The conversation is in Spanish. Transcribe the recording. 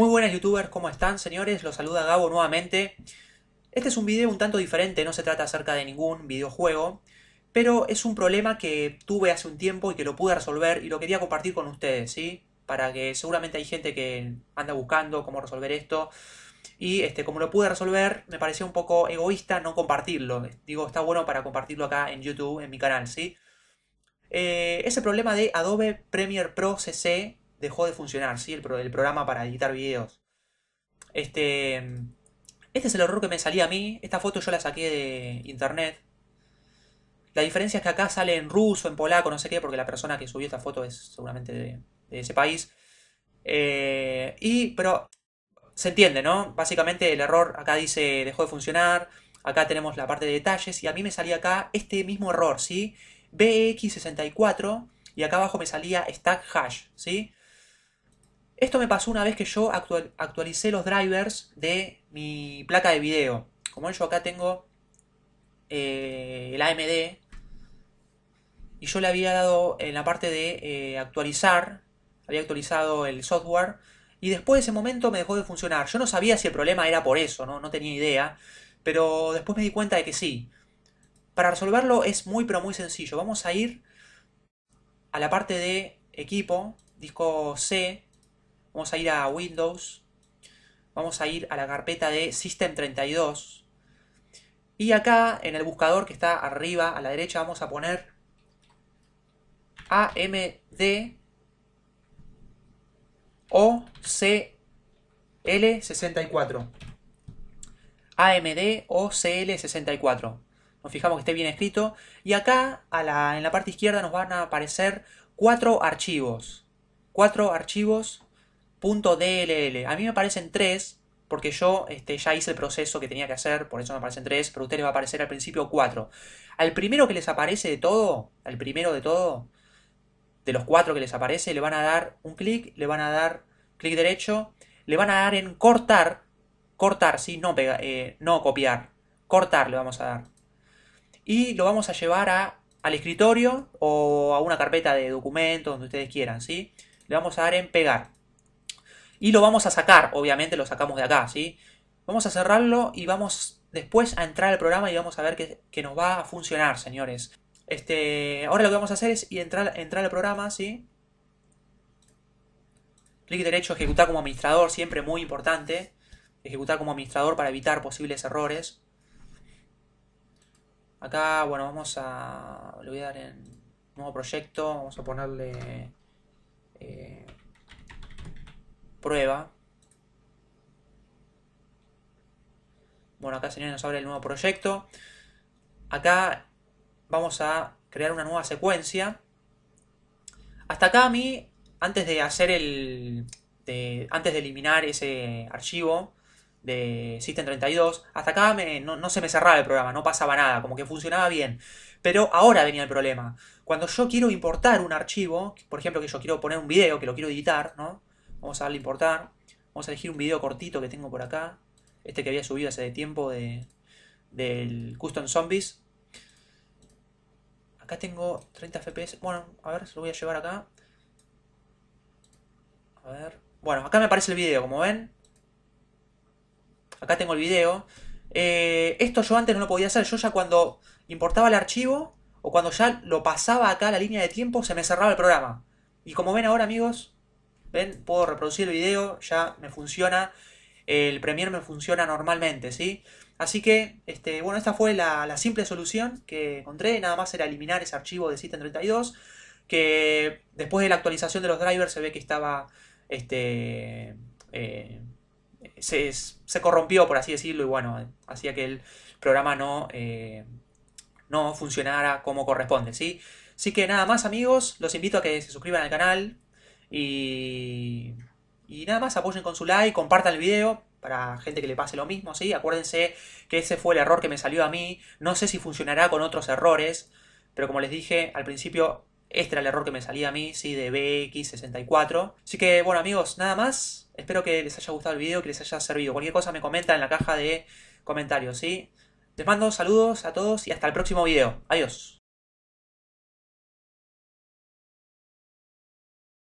Muy buenas youtubers, ¿cómo están señores? Los saluda Gabo nuevamente. Este es un video un tanto diferente, no se trata acerca de ningún videojuego, pero es un problema que tuve hace un tiempo y que lo pude resolver y lo quería compartir con ustedes, ¿sí? Para que seguramente hay gente que anda buscando cómo resolver esto y este, como lo pude resolver, me parecía un poco egoísta no compartirlo. Digo, está bueno para compartirlo acá en YouTube, en mi canal, ¿sí? Eh, ese problema de Adobe Premiere Pro CC dejó de funcionar, ¿sí? El, el, programa para editar videos. Este, este es el error que me salía a mí. Esta foto yo la saqué de internet. La diferencia es que acá sale en ruso, en polaco, no sé qué, porque la persona que subió esta foto es seguramente de, ese país. Eh, y, pero se entiende, ¿no? Básicamente el error acá dice dejó de funcionar. Acá tenemos la parte de detalles y a mí me salía acá este mismo error, ¿sí? BX64 y acá abajo me salía stack hash, ¿sí? Esto me pasó una vez que yo actualicé los drivers de mi placa de video. Como yo acá tengo eh, el AMD y yo le había dado en la parte de eh, actualizar, había actualizado el software y después de ese momento me dejó de funcionar. Yo no sabía si el problema era por eso, no, no tenía idea, pero después me di cuenta de que sí. Para resolverlo es muy pero muy sencillo. Vamos a ir a la parte de equipo, disco C, vamos a ir a Windows, vamos a ir a la carpeta de System32. Y acá en el buscador que está arriba a la derecha vamos a poner AMD OCL64 AMD OCL64 nos fijamos que esté bien escrito. Y acá en la parte izquierda nos van a aparecer cuatro archivos. Cuatro archivos .dll. A mí me aparecen tres, porque yo este, ya hice el proceso que tenía que hacer, por eso me aparecen tres, pero a ustedes les va a aparecer al principio cuatro. Al primero que les aparece de todo, al primero de todo, de los cuatro que les aparece, le van a dar un clic, le van a dar clic derecho, le van a dar en cortar, cortar, sí, no, pega, eh, no copiar, cortar le vamos a dar. Y lo vamos a llevar a, al escritorio o a una carpeta de documentos, donde ustedes quieran, ¿sí? Le vamos a dar en pegar. Y lo vamos a sacar, obviamente lo sacamos de acá, ¿sí? Vamos a cerrarlo y vamos después a entrar al programa y vamos a ver que, nos va a funcionar, señores. Este, ahora lo que vamos a hacer es entrar, entrar al programa, ¿sí? Clic derecho, ejecutar como administrador, siempre muy importante. Ejecutar como administrador para evitar posibles errores. Acá, bueno, vamos a... Le voy a dar en nuevo proyecto. Vamos a ponerle... Eh, prueba. Bueno, acá señores nos abre el nuevo proyecto. Acá vamos a crear una nueva secuencia. Hasta acá a mí, antes de hacer el... antes de eliminar ese archivo de System32, hasta acá no, no se me cerraba el programa, no pasaba nada, como que funcionaba bien. Pero ahora venía el problema. Cuando yo quiero importar un archivo, por ejemplo que yo quiero poner un video, que lo quiero editar, ¿no? Vamos a darle importar. Vamos a elegir un video cortito que tengo por acá. Este que había subido hace tiempo de, del Custom Zombies. Acá tengo 30 FPS. Bueno, a ver, se lo voy a llevar acá. A ver. Bueno, acá me aparece el video, como ven. Acá tengo el video. Eh, esto yo antes no lo podía hacer. Yo ya cuando importaba el archivo o cuando ya lo pasaba acá a la línea de tiempo se me cerraba el programa. Y como ven ahora amigos, ¿Ven? Puedo reproducir el video, ya me funciona. El Premiere me funciona normalmente, ¿sí? Así que, este, bueno, esta fue la, simple solución que encontré. Nada más era eliminar ese archivo de System32. Que después de la actualización de los drivers se ve que estaba. Este. Eh, se, corrompió, por así decirlo, y bueno, hacía que el programa no, eh, no funcionara como corresponde, ¿sí? Así que nada más amigos, los invito a que se suscriban al canal, y, y nada más, apoyen con su like, compartan el video para gente que le pase lo mismo, ¿sí? Acuérdense que ese fue el error que me salió a mí. No sé si funcionará con otros errores, pero como les dije al principio, este era el error que me salía a mí, ¿sí? De BX64. Así que, bueno amigos, nada más. Espero que les haya gustado el video, que les haya servido. Cualquier cosa me comentan en la caja de comentarios, ¿sí? Les mando saludos a todos y hasta el próximo video. Adiós.